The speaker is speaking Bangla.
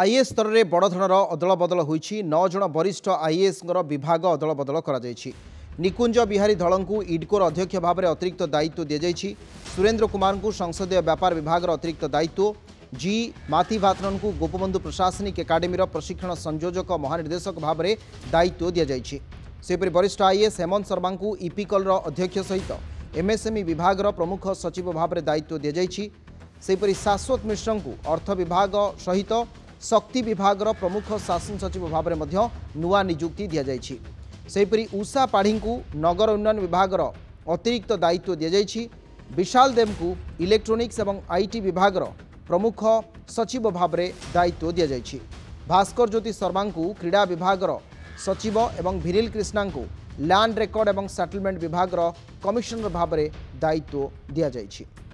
আইএএস স্তরের বড় ধরনের অদলবদল হয়েছে নজন বরিষ্ঠ আইএএসঙ্কর বিভাগ অদলবদল করা নিকুঞ্জ বিহারী ধলঙ্কু ইডকোর অধ্যক্ষ ভাবে অতিরিক্ত দায়িত্ব দিয়েছে সুরেন্দ্র কুমার সংসদীয় ব্যাপার বিভাগের অতিরিক্ত দায়িত্ব জি মাথিভাতননকু গোপবন্ধু প্রশাসনিক একাডেমির প্রশিক্ষণ সংযোজক মহানির্দেশক ভাবে দায়িত্ব দিয়েছে ସେହିପରି ବରିଷ୍ଠ ଆଇଏଏସ୍ ହେମନ୍ତ ଶର୍ମାଙ୍କୁ ଇପିକଲ୍ର ଅଧ୍ୟକ୍ଷ ସହିତ ଏମ୍ଏସ୍ଏମ୍ଇ ବିଭାଗର ପ୍ରମୁଖ ସଚିବ ଭାବରେ ଦାୟିତ୍ୱ ଦିଆଯାଇଛି ସେହିପରି শাশ্বত মিশ্র অর্থ বিভাগ ସହିତ ଶକ୍ତି ବିଭାଗର ପ୍ରମୁଖ ଶାସନ ସଚିବ ଭାବରେ ମଧ୍ୟ ନୂଆ ନିଯୁକ୍ତି ଦିଆଯାଇଛି ସେହିପରି ଉଷା ପାଢ଼ୀଙ୍କୁ ନଗର ଉନ୍ନୟନ ବିଭାଗର ଅତିରିକ୍ତ ଦାୟିତ୍ୱ ଦିଆଯାଇଛି ବିଶାଲ ଦେବଙ୍କୁ ଇଲେକ୍ଟ୍ରୋନିକ୍ସ ଏବଂ ଆଇଟି ବିଭାଗର ପ୍ରମୁଖ ସଚିବ ଭାବରେ ଦାୟିତ୍ୱ ଦିଆଯାଇଛି ଭାସ୍କର ଜ୍ୟୋତି ଶର୍ମାଙ୍କୁ କ୍ରୀଡ଼ା ବିଭାଗର ସଚିବ ଏବଂ ଭିରିଲ କ୍ରିଷ୍ଣାଙ୍କୁ ଲ୍ୟାଣ୍ଡ ରେକର୍ଡ ଏବଂ ସେଟଲମେଣ୍ଟ ବିଭାଗର କମିଶନର ଭାବରେ ଦାୟିତ୍ୱ ଦିଆଯାଇଛି